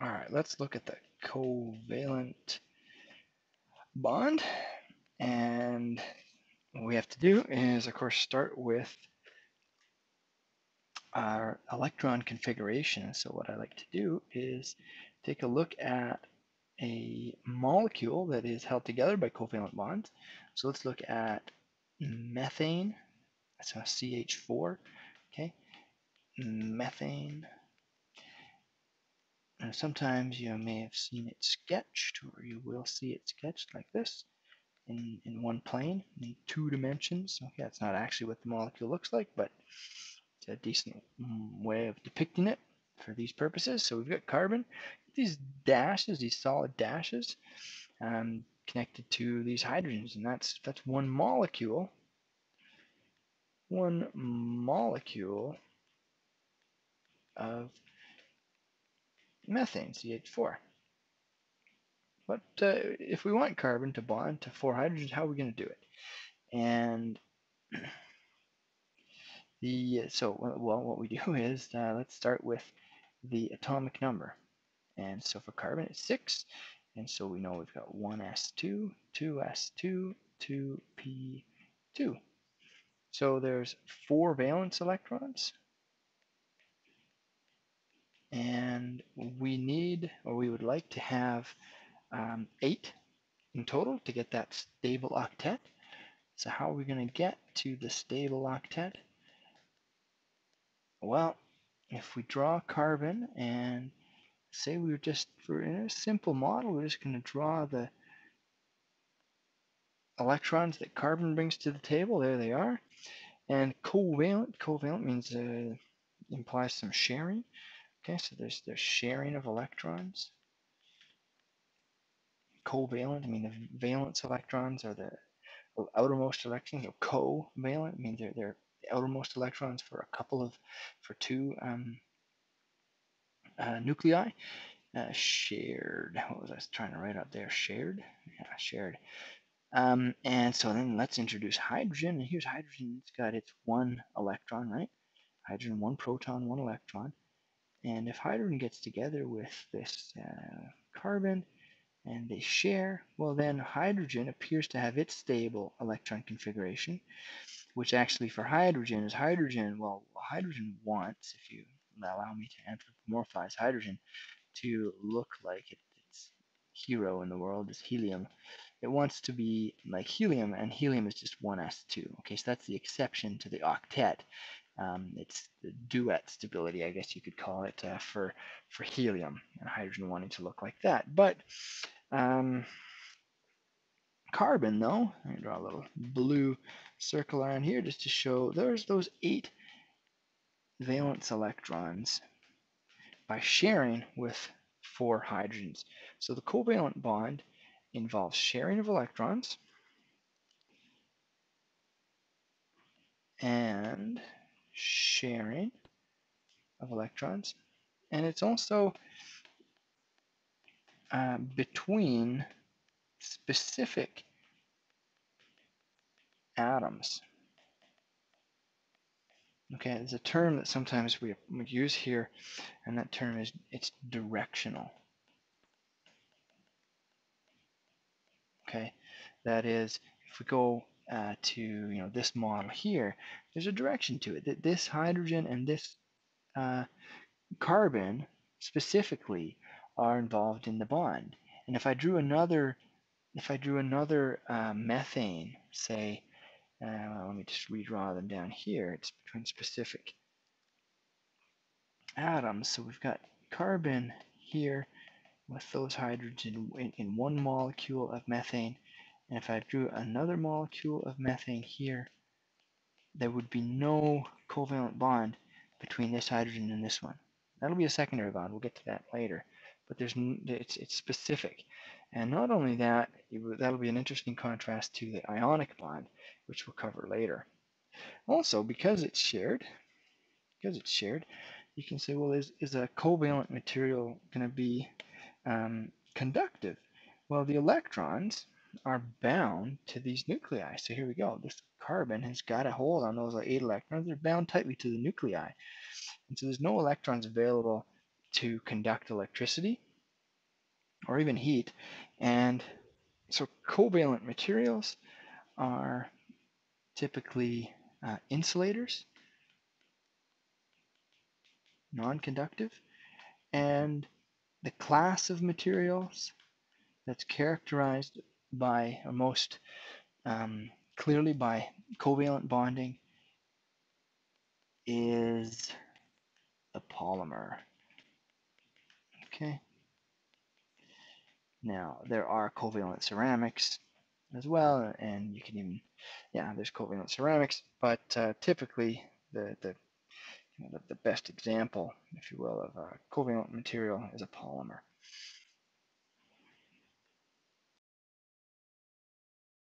All right, let's look at the covalent bond. And what we have to do is, of course, start with our electron configuration. So what I like to do is take a look at a molecule that is held together by covalent bonds. So let's look at methane, that's so CH4, okay, methane. And sometimes you may have seen it sketched, or you will see it sketched like this in, in one plane, in two dimensions. Okay, that's not actually what the molecule looks like, but it's a decent mm, way of depicting it for these purposes. So we've got carbon, these dashes, these solid dashes, um, connected to these hydrogens, and that's that's one molecule. One molecule of methane, CH4. But uh, if we want carbon to bond to four hydrogens, how are we going to do it? And the so well, what we do is uh, let's start with the atomic number. And so for carbon, it's 6. And so we know we've got 1s2, 2s2, 2p2. So there's four valence electrons. And we need, or we would like to have um, eight in total to get that stable octet. So how are we going to get to the stable octet? Well, if we draw carbon and say we were just, for in a simple model, we're just going to draw the electrons that carbon brings to the table. There they are. And covalent, covalent means uh, implies some sharing. Okay, so there's there's sharing of electrons. Covalent, I mean the valence electrons are the outermost electrons. So covalent means they're they're the outermost electrons for a couple of for two um, uh, nuclei. Uh, shared. What was I trying to write out there? Shared. Yeah, shared. Um, and so then let's introduce hydrogen. And here's hydrogen. It's got its one electron, right? Hydrogen, one proton, one electron. And if hydrogen gets together with this uh, carbon and they share, well, then hydrogen appears to have its stable electron configuration, which actually for hydrogen is hydrogen. Well, hydrogen wants, if you allow me to anthropomorphize hydrogen to look like it, its hero in the world is helium. It wants to be like helium, and helium is just 1s2. Okay, so that's the exception to the octet. Um, it's the duet stability, I guess you could call it, uh, for for helium and hydrogen wanting to look like that. But um, carbon, though, let me draw a little blue circle around here just to show there's those eight valence electrons by sharing with four hydrogens. So the covalent bond involves sharing of electrons and sharing of electrons. And it's also uh, between specific atoms. Okay, there's a term that sometimes we use here, and that term is it's directional. Okay, that is, if we go uh, to you know this model here, there's a direction to it. That this hydrogen and this uh, carbon specifically are involved in the bond. And if I drew another, if I drew another uh, methane, say uh, let me just redraw them down here. It's between specific atoms. So we've got carbon here with those hydrogen in, in one molecule of methane. And if I drew another molecule of methane here, there would be no covalent bond between this hydrogen and this one. That'll be a secondary bond. We'll get to that later. But there's it's, it's specific. And not only that, that'll be an interesting contrast to the ionic bond, which we'll cover later. Also, because it's shared, because it's shared, you can say, well, is, is a covalent material going to be um, conductive? Well, the electrons are bound to these nuclei. So here we go. This carbon has got a hold on those eight electrons. They're bound tightly to the nuclei. And so there's no electrons available to conduct electricity. or even heat. And so covalent materials are typically uh, insulators, non-conductive, and the class of materials that's characterized by, or most um, clearly by covalent bonding is a polymer. Okay. Now, there are covalent ceramics as well, and you can even, yeah, there's covalent ceramics, but uh, typically the, the, the, the, best example, if you will, of a covalent material is a polymer.